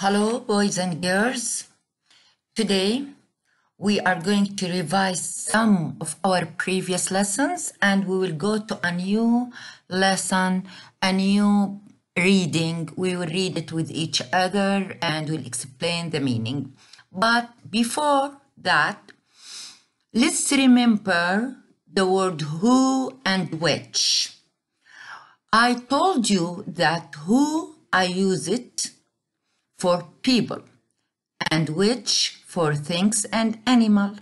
Hello, boys and girls. Today, we are going to revise some of our previous lessons and we will go to a new lesson, a new reading. We will read it with each other and we'll explain the meaning. But before that, let's remember the word who and which. I told you that who I use it for people and which for things and animal.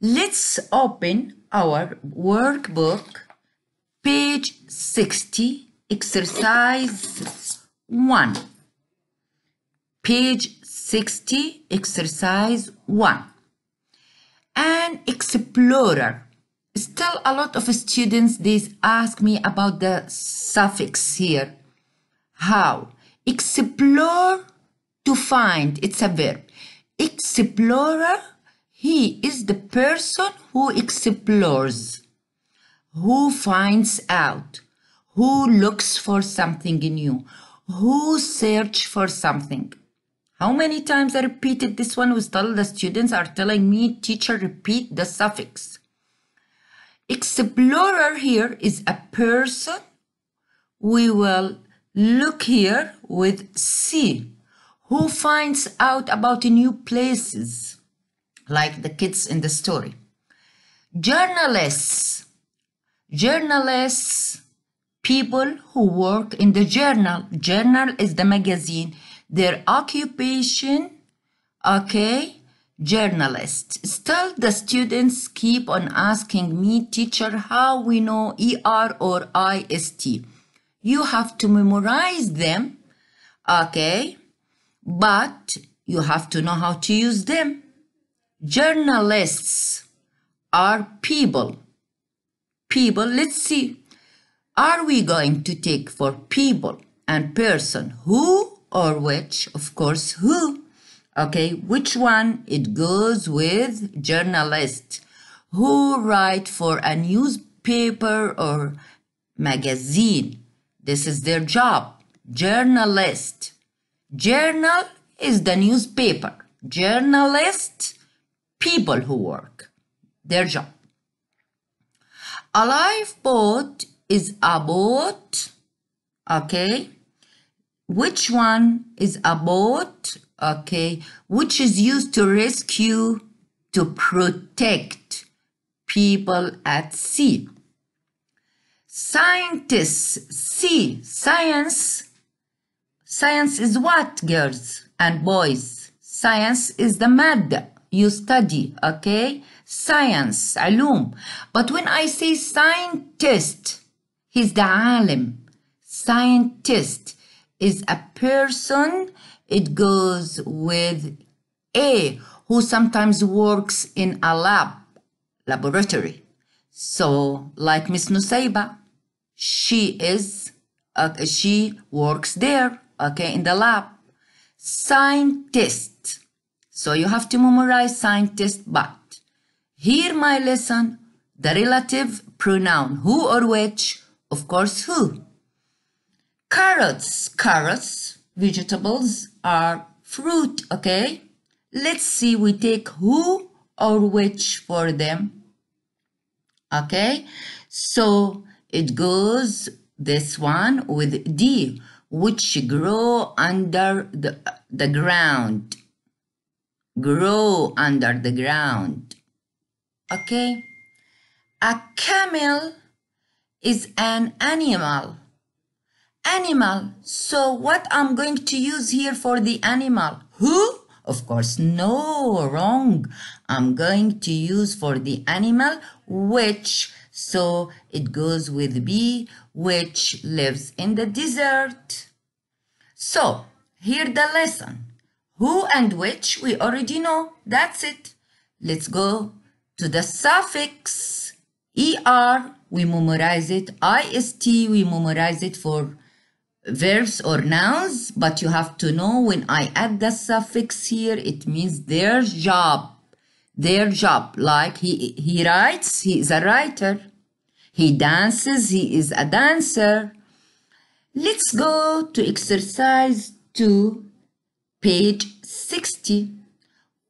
Let's open our workbook, page 60, exercise 1. Page 60, exercise 1. An explorer. Still a lot of students, they ask me about the suffix here. How? Explore to find, it's a verb. Explorer, he is the person who explores, who finds out, who looks for something new, who search for something. How many times I repeated this one with all the students are telling me, teacher, repeat the suffix. Explorer here is a person. We will look here with C who finds out about new places, like the kids in the story. Journalists, journalists, people who work in the journal. Journal is the magazine. Their occupation, okay, journalist. Still, the students keep on asking me, teacher, how we know ER or IST. You have to memorize them, okay? But you have to know how to use them. Journalists are people. People, let's see. Are we going to take for people and person who or which? Of course, who. Okay, which one? It goes with journalist who write for a newspaper or magazine. This is their job. Journalist. Journal is the newspaper. Journalist, people who work, their job. A lifeboat is a boat, okay? Which one is a boat, okay? Which is used to rescue, to protect people at sea. Scientists, see, science Science is what, girls and boys? Science is the matter you study, okay? Science, علوم. But when I say scientist, he's the alim. Scientist is a person, it goes with A, who sometimes works in a lab, laboratory. So, like Miss Nusayba, she is, uh, she works there okay, in the lab. Scientist. So you have to memorize scientist, but here my lesson, the relative pronoun who or which, of course who. Carrots, carrots, vegetables are fruit, okay? Let's see, we take who or which for them. Okay, so it goes this one with D which grow under the, the ground. Grow under the ground. Okay? A camel is an animal. Animal. So what I'm going to use here for the animal? Who? Of course, no, wrong. I'm going to use for the animal which. So it goes with B, which lives in the desert. So, here the lesson. Who and which we already know. That's it. Let's go to the suffix er. We memorize it. ist, we memorize it for verbs or nouns. But you have to know when I add the suffix here, it means their job. Their job. Like he, he writes, he is a writer. He dances, he is a dancer. Let's go to exercise 2, page 60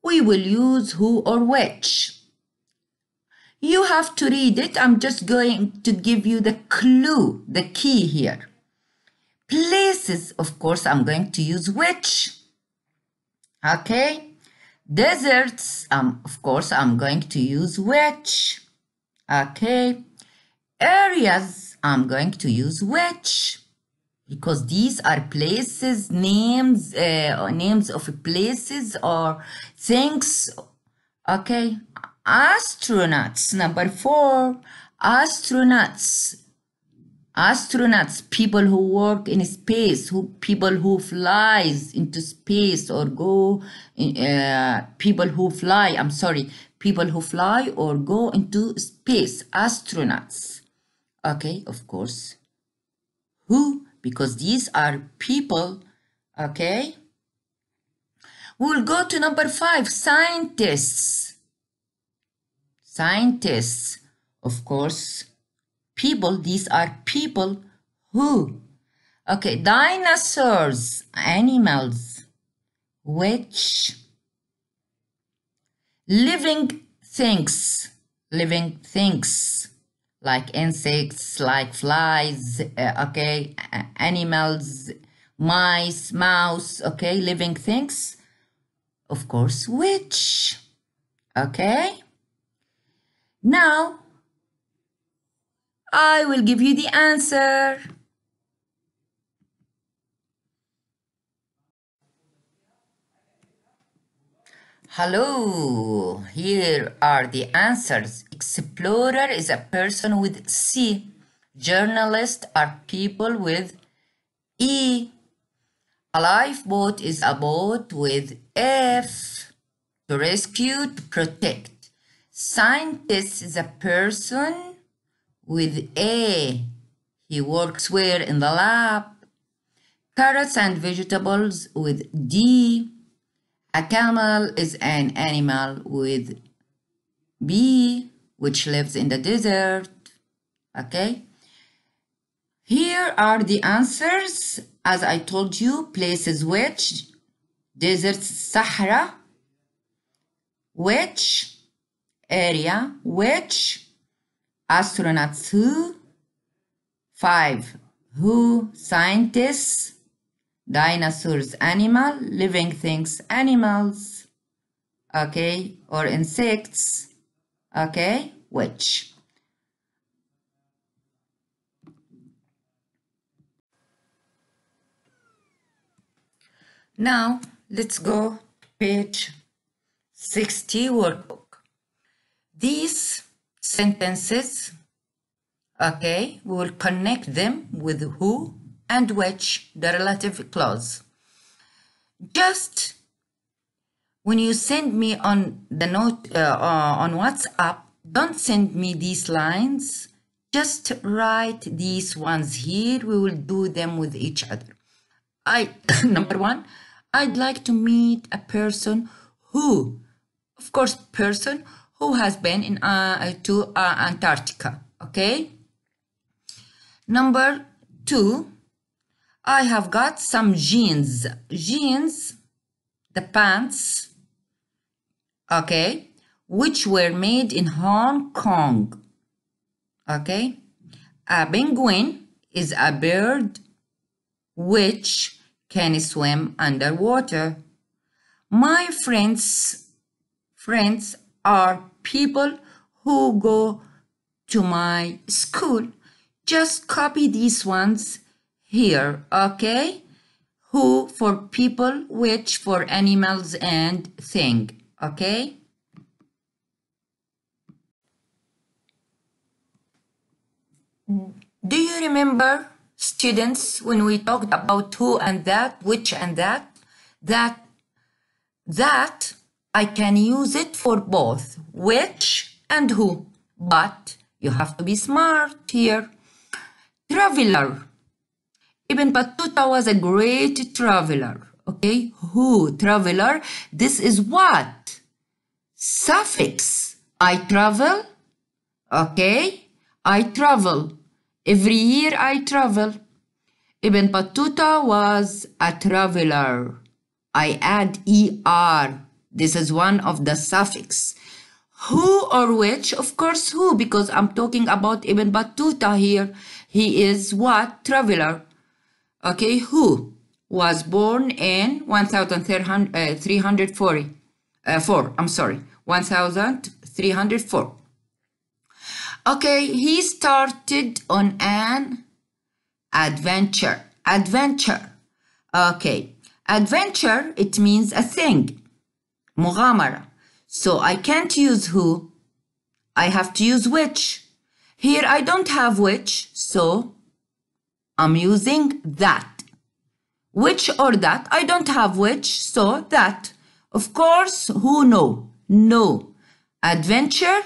we will use who or which. You have to read it. I'm just going to give you the clue the key here. Places of course i'm going to use which. Okay. Deserts um of course i'm going to use which. Okay areas i'm going to use which because these are places names uh, names of places or things. Okay astronauts number four astronauts. Astronauts people who work in space who people who flies into space or go uh, people who fly i'm sorry people who fly or go into space astronauts okay of course. Who? Because these are people okay? We'll go to number five scientists. Scientists of course. People these are people who? Okay dinosaurs animals which? Living things living things like insects like flies uh, okay animals mice mouse okay living things of course which okay now I will give you the answer. Hello, here are the answers. Explorer is a person with C. Journalist are people with E. A lifeboat is a boat with F. To rescue, to protect. Scientist is a person with A. He works where? In the lab. Carrots and vegetables with D. A camel is an animal with B, which lives in the desert. Okay. Here are the answers. As I told you, places which, desert Sahara, which, area, which, astronauts who, five, who, scientists, dinosaurs, animal, living things, animals, okay, or insects, okay, which. Now, let's go page 60 workbook. These sentences, okay, we will connect them with who and which, the relative clause. Just when you send me on the note uh, on WhatsApp, don't send me these lines. Just write these ones here. We will do them with each other. I number one, I'd like to meet a person who, of course, person who has been in uh, to uh, Antarctica. Okay. Number two, I have got some jeans. Jeans, the pants, okay, which were made in Hong Kong. Okay. A penguin is a bird which can swim underwater. My friends, friends are people who go to my school. Just copy these ones here, okay? Who for people, which for animals and thing, okay? Do you remember, students, when we talked about who and that, which and that? That, that, I can use it for both, which and who. But you have to be smart here. Traveler. Ibn Battuta was a great traveler. Okay, who? Traveler. This is what? Suffix. I travel. Okay, I travel. Every year I travel. Ibn Battuta was a traveler. I add er. This is one of the suffix. Who or which? Of course, who, because I'm talking about Ibn Battuta here. He is what? Traveler Okay, who was born in 1340. Uh, four, I'm sorry, 1304. Okay, he started on an adventure. Adventure. Okay, adventure, it means a thing. مغامرة. So I can't use who. I have to use which. Here I don't have which, so I'm using that. Which or that? I don't have which, so that. Of course, who no? No. Adventure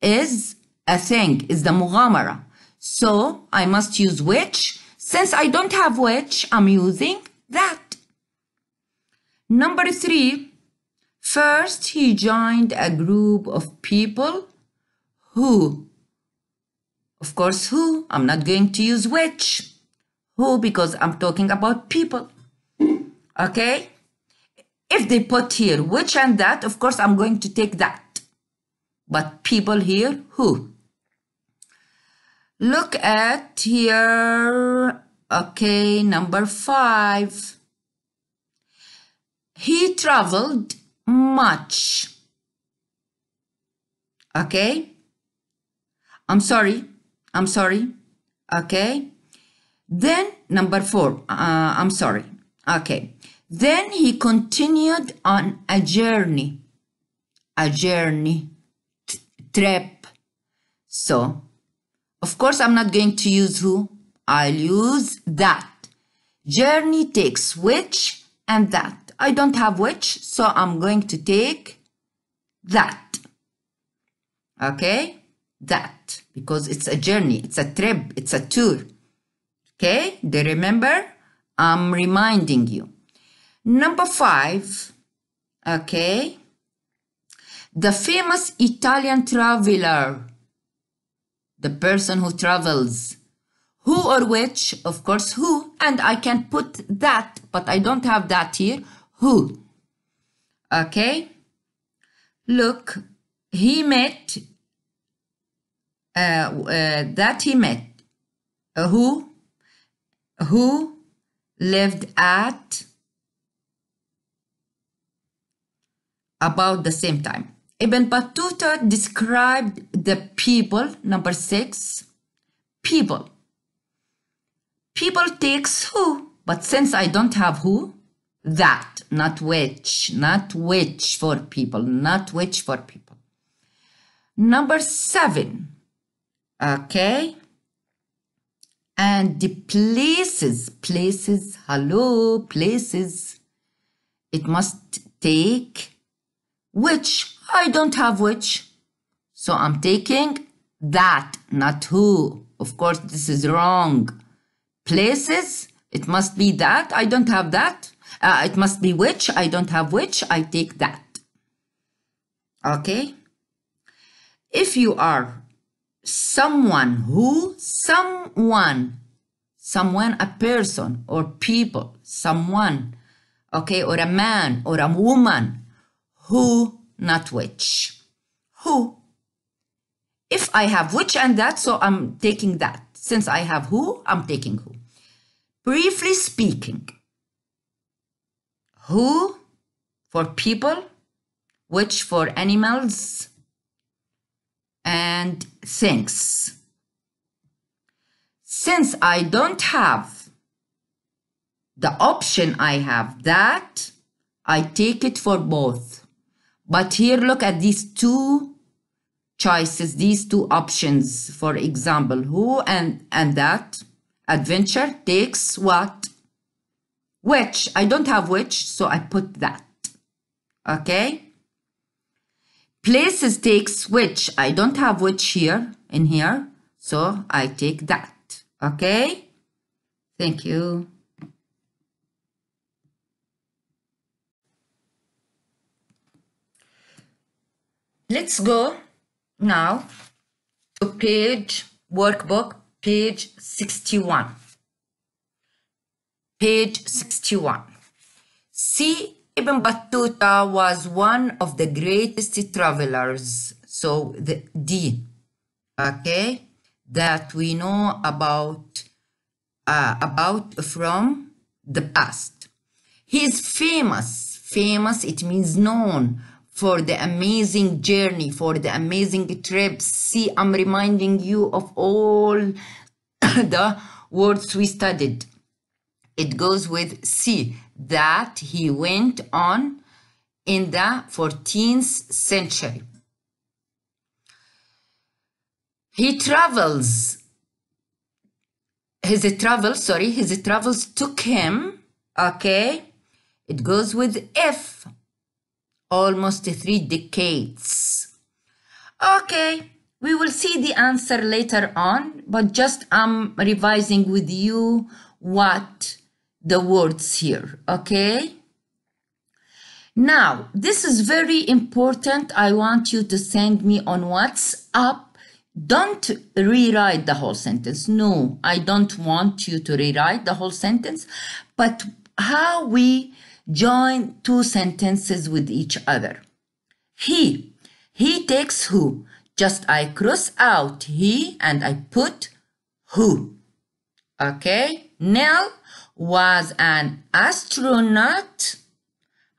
is a thing, is the مغامرة. So I must use which. Since I don't have which, I'm using that. Number three, first he joined a group of people who, of course, who, I'm not going to use which, who, because I'm talking about people. Okay? If they put here which and that, of course, I'm going to take that. But people here, who? Look at here. Okay, number five. He traveled much. Okay? I'm sorry. I'm sorry. Okay? Then, number four. Uh, I'm sorry. Okay. Then he continued on a journey. A journey. Trip. So, of course, I'm not going to use who. I'll use that. Journey takes which and that. I don't have which, so I'm going to take that. Okay? That. Because it's a journey, it's a trip, it's a tour. Okay? Do you remember? I'm reminding you. Number five. Okay? The famous Italian traveler the person who travels. Who or which, of course, who, and I can put that, but I don't have that here. Who? Okay. Look, he met, that he met. Uh, who? Who lived at about the same time. Ibn Battuta described the people, number six, people. People takes who, but since I don't have who, that, not which, not which for people, not which for people. Number seven, okay? And the places, places, hello, places, it must take which I don't have which. So I'm taking that, not who. Of course, this is wrong. Places, it must be that. I don't have that. Uh, it must be which. I don't have which. I take that. Okay? If you are someone who, someone, someone, a person or people, someone, okay, or a man or a woman who not which. Who? If I have which and that, so I'm taking that. Since I have who, I'm taking who. Briefly speaking, who for people, which for animals, and things. Since I don't have the option I have that, I take it for both. But here, look at these two choices, these two options. For example, who and, and that. Adventure takes what? Which. I don't have which, so I put that. Okay? Places takes which. I don't have which here, in here, so I take that. Okay? Thank you. Let's go now to page workbook, page 61. Page 61. C. Ibn Battuta was one of the greatest travelers. So the D, okay, that we know about uh, about from the past. He is famous. Famous, it means known for the amazing journey, for the amazing trips. See, I'm reminding you of all the words we studied. It goes with C, that he went on in the 14th century. He travels, his travel, sorry, his travels took him, okay, it goes with F, almost three decades. Okay, we will see the answer later on, but just I'm revising with you what the words here, okay? Now, this is very important. I want you to send me on WhatsApp. Don't rewrite the whole sentence. No, I don't want you to rewrite the whole sentence, but how we join two sentences with each other. He, he takes who. Just I cross out he and I put who. Okay, Nell was an astronaut,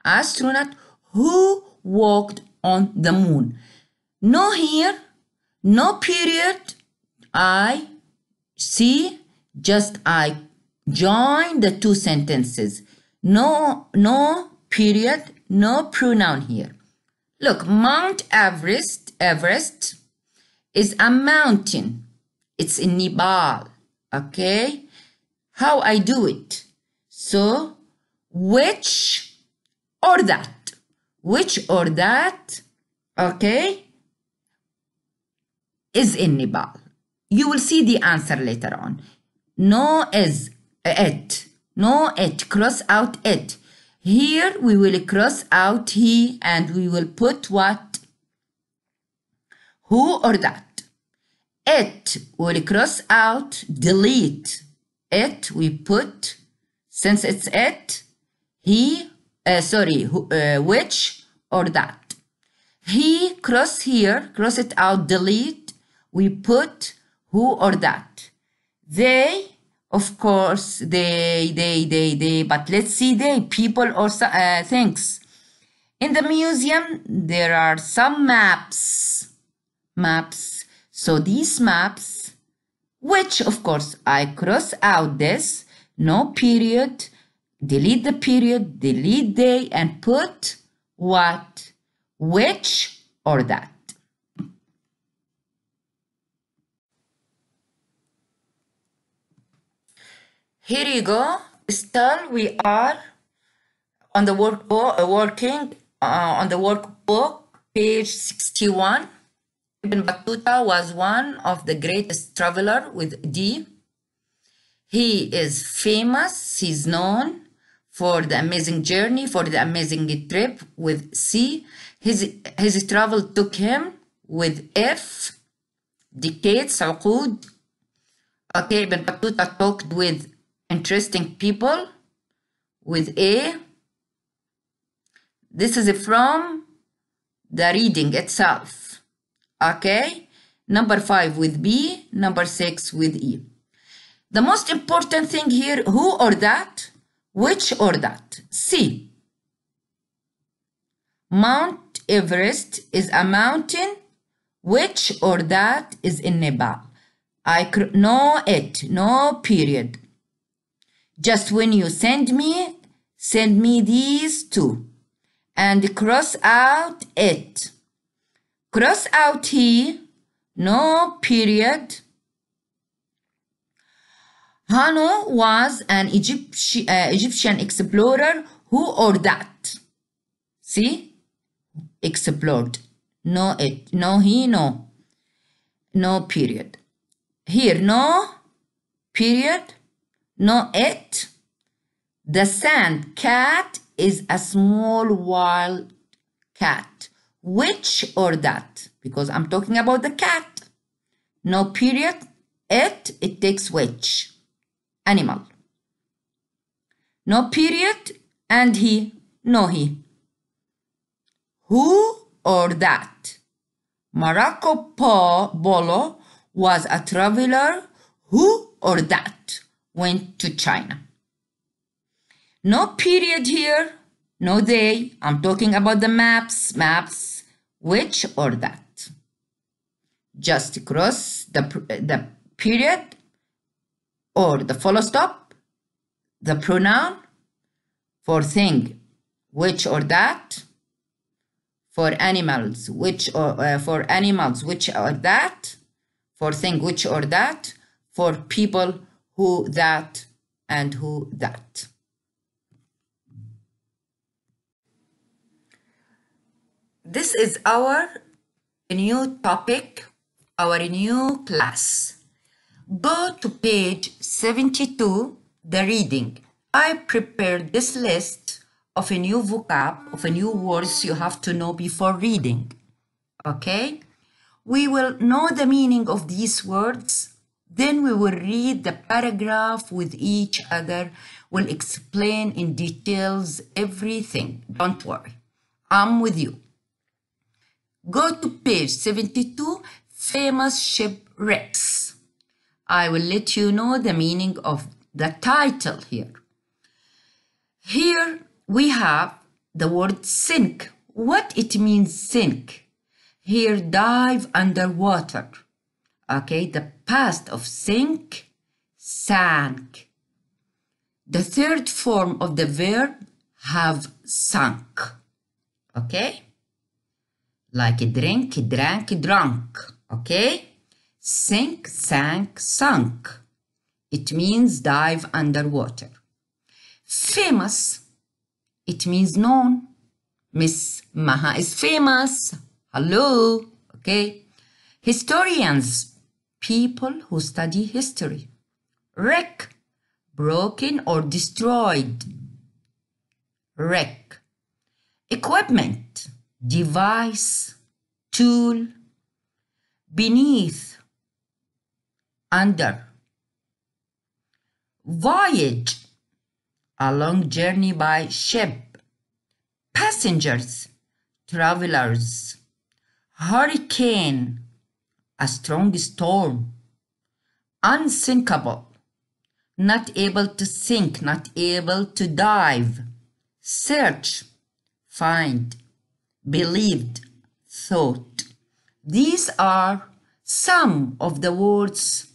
astronaut who walked on the moon. No here, no period. I see, just I join the two sentences. No, no period, no pronoun here. Look, Mount Everest, Everest is a mountain. It's in Nepal, okay? How I do it. So, which or that, which or that, okay, is in Nepal. You will see the answer later on. No is it. No it. Cross out it. Here we will cross out he and we will put what? Who or that. It will cross out delete it we put since it's it he uh, sorry who, uh, which or that. He cross here cross it out delete we put who or that. They of course they they they they but let's see they people or uh, things. In the museum there are some maps. Maps. So these maps which of course I cross out this, no period, delete the period, delete day, and put what, which, or that. Here you go. Still, we are on the workbook, working uh, on the workbook, page 61. Ibn Battuta was one of the greatest traveler with D. He is famous, he's known for the amazing journey, for the amazing trip with C. His, his travel took him with F, decades, عقود. Okay, Ibn Battuta talked with interesting people with A. This is from the reading itself. Okay? Number five with B, number six with E. The most important thing here, who or that, which or that. C. Mount Everest is a mountain, which or that is in Nepal. I know it, no period. Just when you send me, send me these two and cross out it cross out he, no period. Hannu was an Egyptian, uh, Egyptian explorer who or that. See? Explored. No it. No he, no. No period. Here, no period. No it. The sand cat is a small wild cat which or that because I'm talking about the cat. No period. It, it takes which. Animal. No period. and he, no he. Who or that? Marco Polo was a traveler who or that went to China. No period here, no they. I'm talking about the maps, maps, which or that. Just cross the, the period or the full stop, the pronoun for thing, which or that, for animals, which or uh, for animals, which or that, for thing, which or that, for people, who that, and who that. This is our new topic, our new class. Go to page 72, the reading. I prepared this list of a new vocab, of a new words you have to know before reading. Okay? We will know the meaning of these words. Then we will read the paragraph with each other. We'll explain in details everything. Don't worry. I'm with you. Go to page 72, famous shipwrecks. I will let you know the meaning of the title here. Here we have the word sink. What it means sink? Here dive underwater. Okay, the past of sink, sank. The third form of the verb have sunk. Okay? Like drink, drank, drunk. Okay? Sink, sank, sunk. It means dive underwater. Famous, it means known. Miss Maha is famous. Hello. Okay. Historians, people who study history. Wreck, broken or destroyed. Wreck. Equipment, device, tool. Beneath, under. Voyage, a long journey by ship. Passengers, travelers. Hurricane, a strong storm. Unsinkable, not able to sink, not able to dive. Search, find, believed, thought. These are some of the words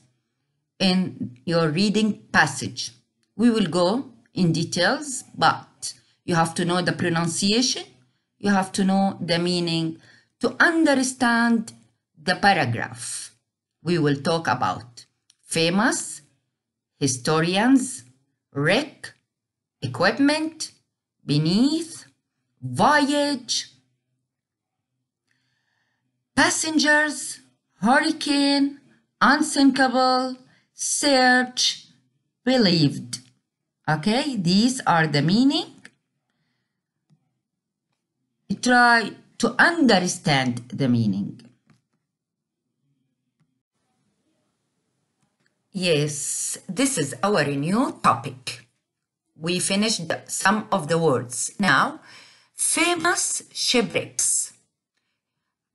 in your reading passage. We will go in details, but you have to know the pronunciation, you have to know the meaning to understand the paragraph. We will talk about famous, historians, wreck, equipment, beneath, voyage, passengers, hurricane, unsinkable, search, believed. Okay, these are the meaning. Try to understand the meaning. Yes, this is our new topic. We finished some of the words. Now, famous shipwrecks.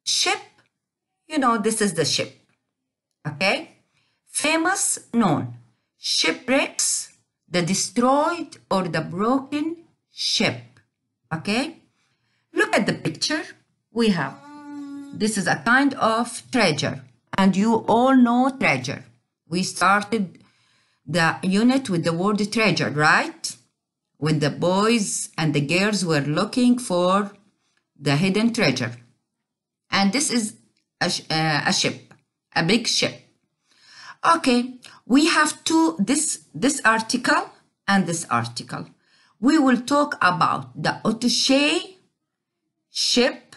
Ship, you know, this is the ship. Okay? Famous, known. Shipwrecks, the destroyed or the broken ship. Okay? Look at the picture we have. This is a kind of treasure, and you all know treasure. We started the unit with the word treasure, right? When the boys and the girls were looking for the hidden treasure. And this is a, uh, a ship, a big ship. Okay, we have two, this, this article and this article. We will talk about the Odyssey ship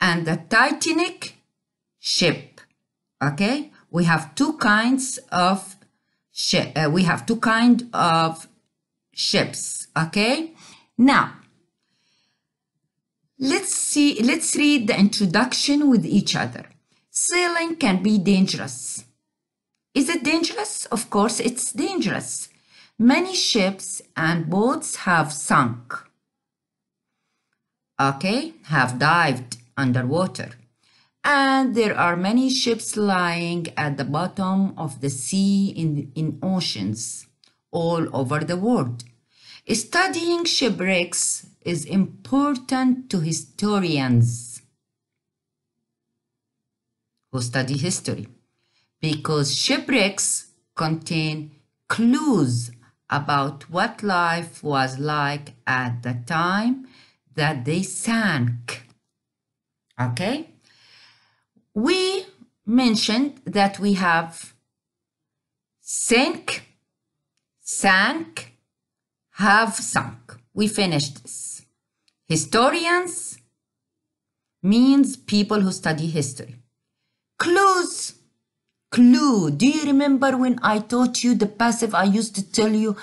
and the Titanic ship. Okay, we have two kinds of ship. Uh, we have two kind of ships. Okay, now let's see. Let's read the introduction with each other. Sailing can be dangerous. Is it dangerous? Of course, it's dangerous. Many ships and boats have sunk. Okay, have dived underwater. And there are many ships lying at the bottom of the sea in, in oceans all over the world. Studying shipwrecks is important to historians who study history because shipwrecks contain clues about what life was like at the time that they sank. Okay? We mentioned that we have sink, sank, have sunk. We finished this. Historians means people who study history. Clues clue. Do you remember when I taught you the passive? I used to tell you,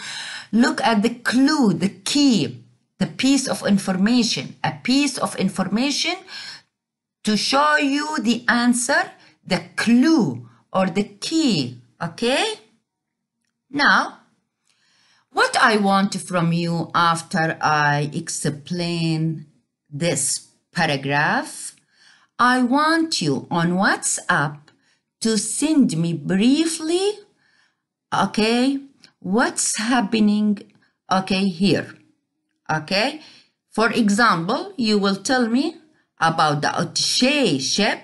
look at the clue, the key, the piece of information, a piece of information to show you the answer, the clue or the key. Okay? Now, what I want from you after I explain this paragraph, I want you on WhatsApp to send me briefly, okay, what's happening, okay, here, okay? For example, you will tell me about the Odyssey ship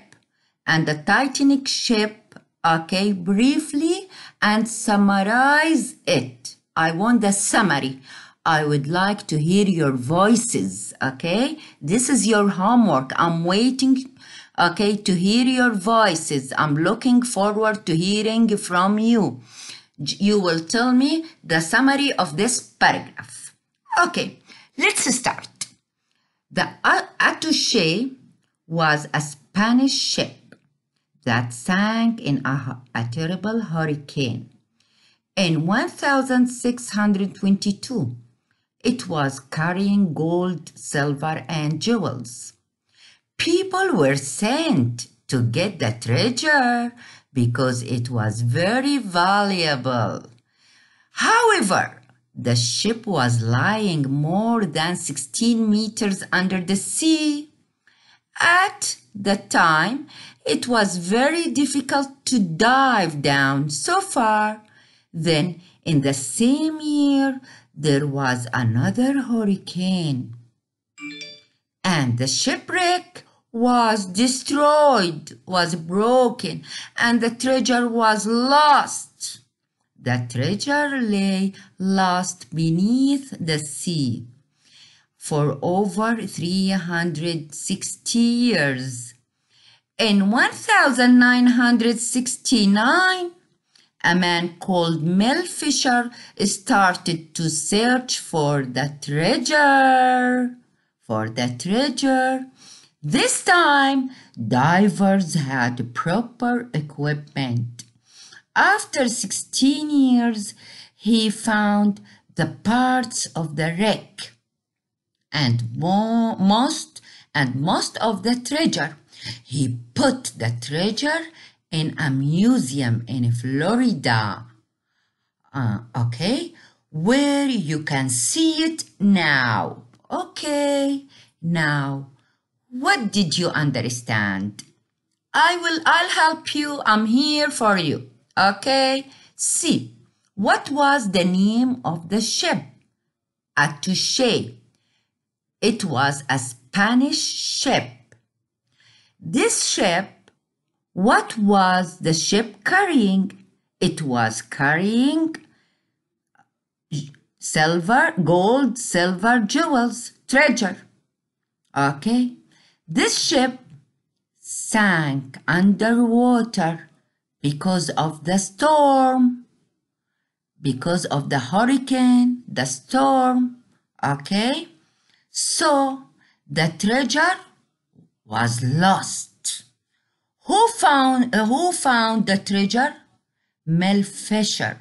and the Titanic ship, okay, briefly and summarize it. I want the summary. I would like to hear your voices, okay? This is your homework. I'm waiting okay, to hear your voices. I'm looking forward to hearing from you. You will tell me the summary of this paragraph. Okay, let's start. The Atocha was a Spanish ship that sank in a, a terrible hurricane. In 1622, it was carrying gold, silver, and jewels. People were sent to get the treasure because it was very valuable. However, the ship was lying more than 16 meters under the sea. At the time, it was very difficult to dive down so far. Then, in the same year, there was another hurricane. And the shipwreck was destroyed, was broken, and the treasure was lost. The treasure lay lost beneath the sea for over 360 years. In 1969, a man called Mel Fisher started to search for the treasure. For the treasure this time, divers had proper equipment. After 16 years, he found the parts of the wreck and most and most of the treasure. He put the treasure in a museum in Florida. Uh, okay, where you can see it now. Okay, now what did you understand? I will, I'll help you. I'm here for you. Okay. See, what was the name of the ship? Atocha. It was a Spanish ship. This ship, what was the ship carrying? It was carrying silver, gold, silver, jewels, treasure. Okay. This ship sank underwater because of the storm, because of the hurricane, the storm, okay? So the treasure was lost. Who found, uh, who found the treasure? Mel Fisher.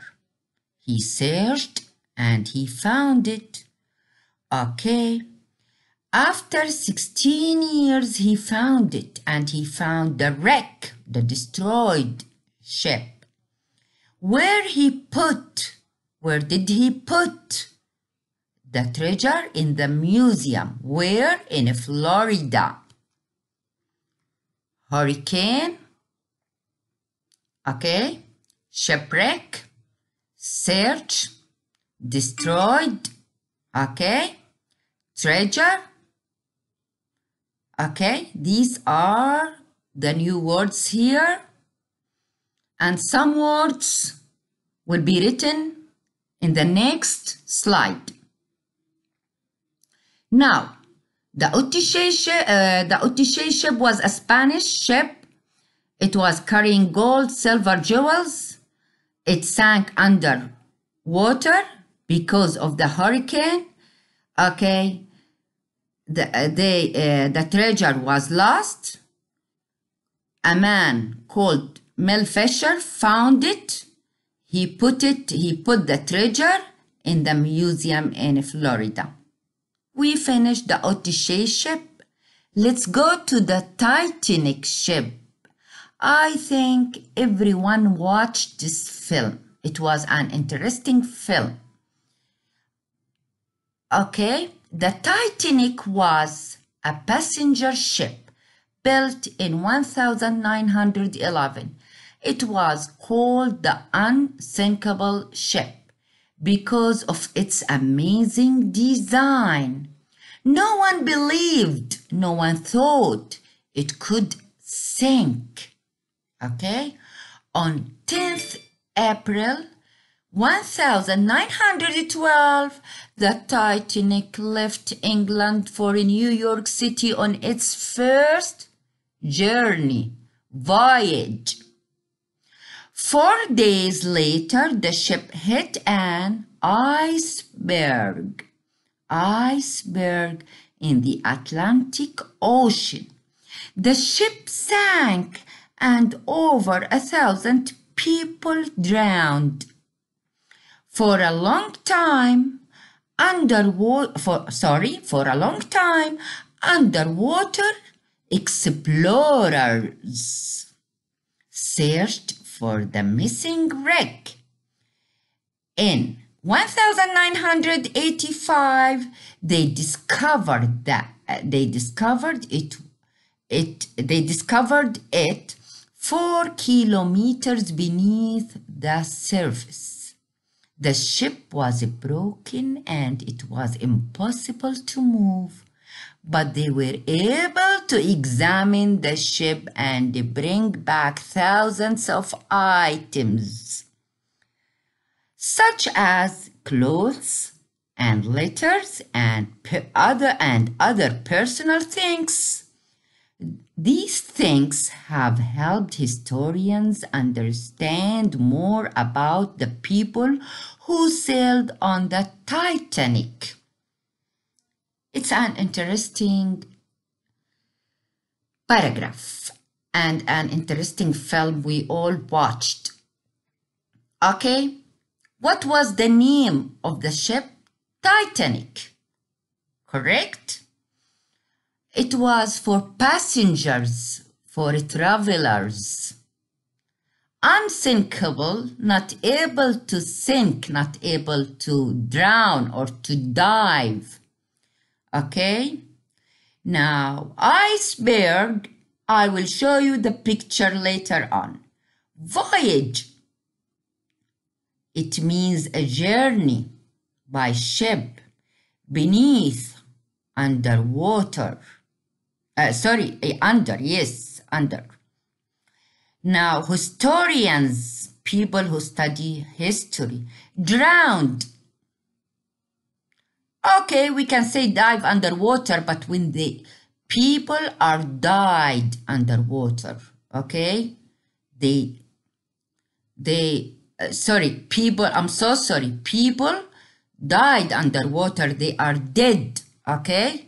He searched and he found it. Okay. After 16 years, he found it and he found the wreck, the destroyed ship. Where he put Where did he put the treasure? In the museum. Where? In Florida. Hurricane. Okay. Shipwreck. Search. Destroyed. Okay. Treasure. Okay. These are the new words here. And some words will be written in the next slide. Now, the Atocha, uh, the ship was a Spanish ship. It was carrying gold, silver, jewels. It sank under water because of the hurricane. Okay, the, uh, they, uh, the treasure was lost. A man called Mel Fisher found it. He put it, he put the treasure in the museum in Florida. We finished the Odyssey ship. Let's go to the Titanic ship. I think everyone watched this film. It was an interesting film. Okay, the Titanic was a passenger ship built in 1911. It was called the Unsinkable Ship because of its amazing design. No one believed, no one thought it could sink. Okay? On 10th April 1912, the Titanic left England for New York City on its first journey, voyage. Four days later, the ship hit an iceberg, iceberg in the Atlantic Ocean. The ship sank and over a thousand people drowned. For a long time, underwater, for, sorry, for a long time, underwater explorers searched for the missing wreck. In 1985, they discovered that they discovered it it they discovered it 4 kilometers beneath the surface. The ship was broken and it was impossible to move but they were able to examine the ship and bring back thousands of items, such as clothes and letters and other and other personal things. These things have helped historians understand more about the people who sailed on the Titanic. It's an interesting paragraph and an interesting film we all watched. Okay, what was the name of the ship? Titanic. Correct? It was for passengers, for travelers. Unsinkable, not able to sink, not able to drown or to dive okay now iceberg I will show you the picture later on voyage it means a journey by ship beneath underwater uh, sorry under yes under now historians people who study history drowned Okay, we can say dive underwater, but when the people are died underwater, okay? They, they, uh, sorry, people, I'm so sorry, people died underwater, they are dead, okay?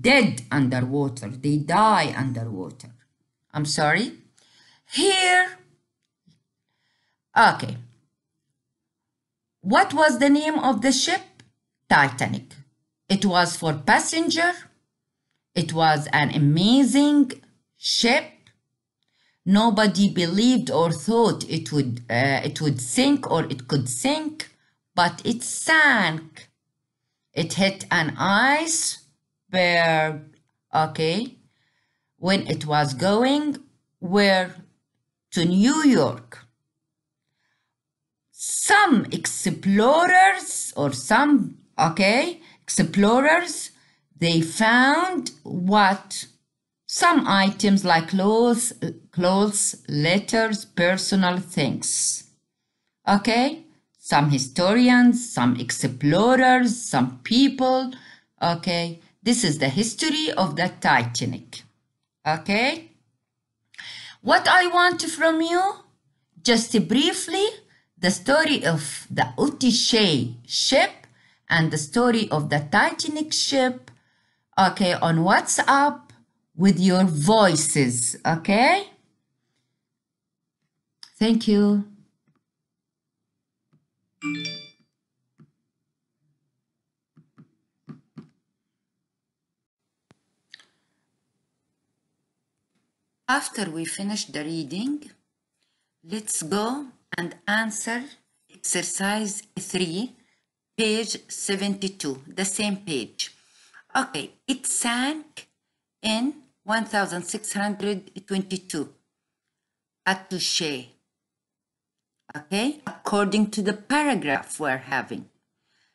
Dead underwater, they die underwater. I'm sorry. Here, okay. What was the name of the ship? Titanic. It was for passenger. It was an amazing ship. Nobody believed or thought it would uh, it would sink or it could sink, but it sank. It hit an iceberg, okay, when it was going where to New York. Some explorers or some, okay, explorers, they found what some items like clothes, clothes, letters, personal things. Okay? Some historians, some explorers, some people. Okay? This is the history of the Titanic. Okay? What I want from you, just briefly, the story of the Odyssey ship and the story of the Titanic ship, okay, on WhatsApp with your voices, okay? Thank you. After we finish the reading, let's go and answer exercise 3, page 72, the same page. Okay, it sank in 1622 at. Okay, according to the paragraph we're having.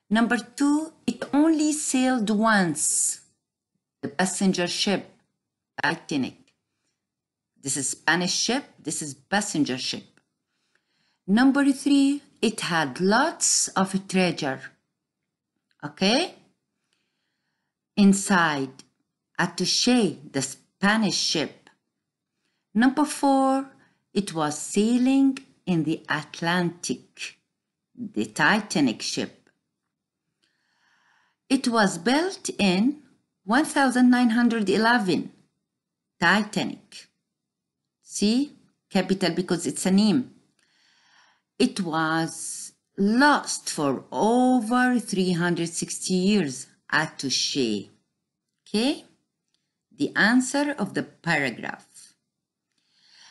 Number two, it only sailed once. The passenger ship, Titanic. This is Spanish ship, this is passenger ship. Number three, it had lots of treasure. Okay? Inside, Atocha, the Spanish ship. Number four, it was sailing in the Atlantic, the Titanic ship. It was built in 1911, Titanic. See, capital because it's a name. It was lost for over 360 years Atocha. Okay? The answer of the paragraph.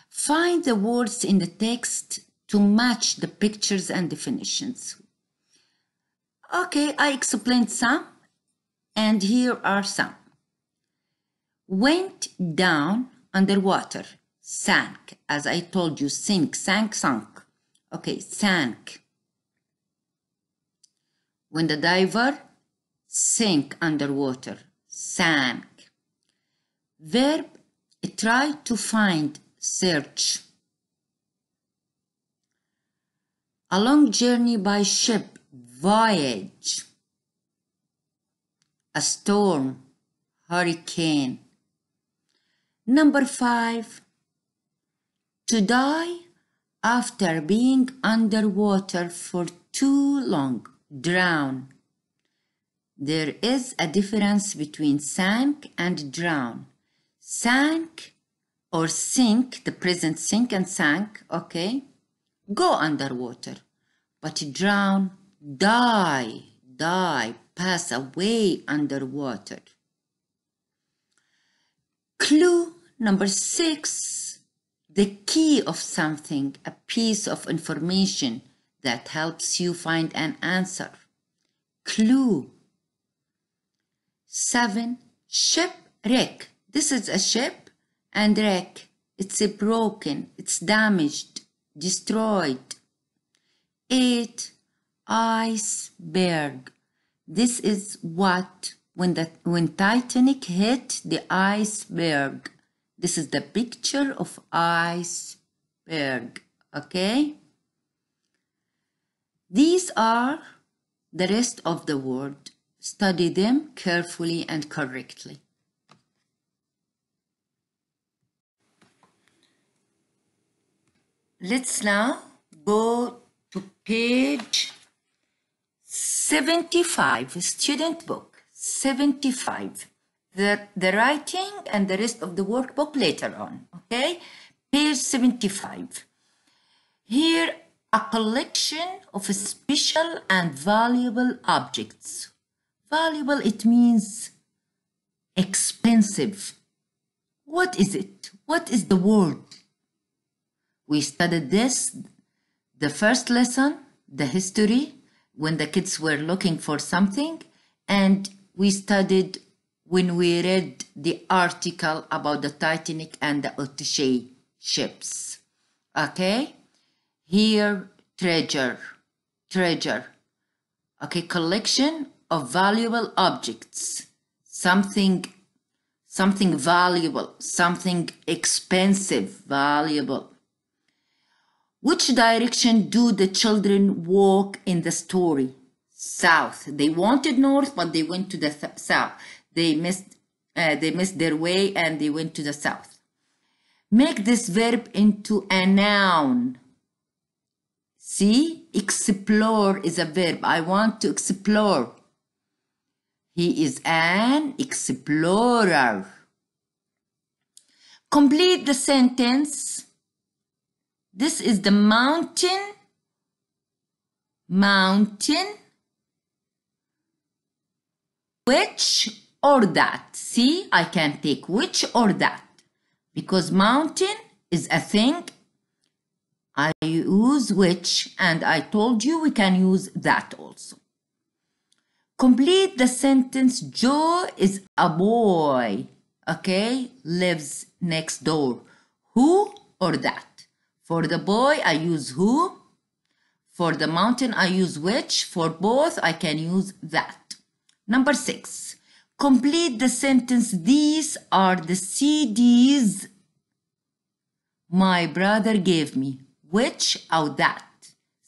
Find the words in the text to match the pictures and definitions. Okay, I explained some, and here are some. Went down underwater, sank, as I told you, sink, sank, sunk. Okay, sank. When the diver sank underwater, sank. Verb try to find, search. A long journey by ship, voyage. A storm, hurricane. Number five, to die after being underwater for too long, drown. There is a difference between sank and drown sank or sink, the present sink and sank, okay, go underwater. But drown, die, die, pass away underwater. Clue number six, the key of something, a piece of information that helps you find an answer. Clue. Seven, shipwreck this is a ship and wreck. It's broken, it's damaged, destroyed. 8. Iceberg. This is what when the when Titanic hit the iceberg. This is the picture of iceberg. Okay? These are the rest of the word. Study them carefully and correctly. Let's now go to page 75, student book 75. The, the writing and the rest of the workbook later on, okay? Page 75. Here, a collection of special and valuable objects. Valuable, it means expensive. What is it? What is the word? We studied this, the first lesson, the history, when the kids were looking for something, and we studied when we read the article about the Titanic and the Odyssey ships. Okay? Here, treasure, treasure. Okay, collection of valuable objects. Something, something valuable, something expensive, valuable. Which direction do the children walk in the story? South. They wanted north, but they went to the south. They missed, uh, they missed their way and they went to the south. Make this verb into a noun. See, explore is a verb. I want to explore. He is an explorer. Complete the sentence. This is the mountain. Mountain. Which or that. See, I can take which or that. Because mountain is a thing. I use which and I told you we can use that also. Complete the sentence Joe is a boy, okay, lives next door. Who or that? For the boy, I use who. For the mountain, I use which. For both, I can use that. Number six, complete the sentence. These are the CDs my brother gave me. Which or that?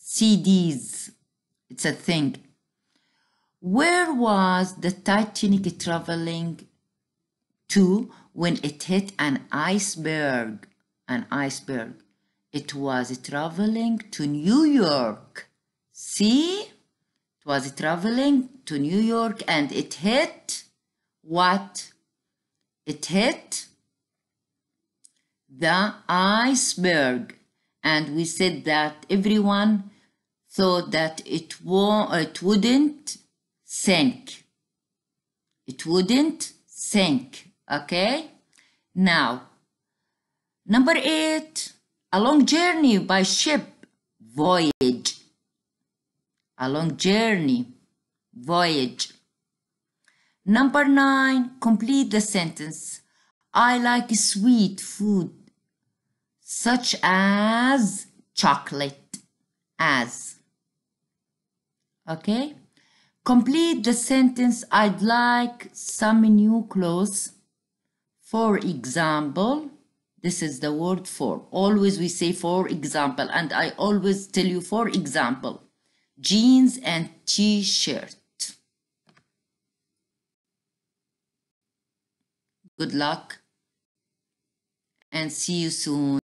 CDs. It's a thing. Where was the Titanic traveling to when it hit an iceberg? An iceberg. It was traveling to New York. See? It was traveling to New York and it hit what? It hit the iceberg. And we said that everyone thought that it, wo- it wouldn't sink. It wouldn't sink. Okay? Now, number eight, a long journey by ship, voyage. A long journey, voyage. Number nine, complete the sentence. I like sweet food, such as chocolate, as. Okay? Complete the sentence, I'd like some new clothes. For example, this is the word for. Always we say for example, and I always tell you for example, jeans and t-shirt. Good luck and see you soon.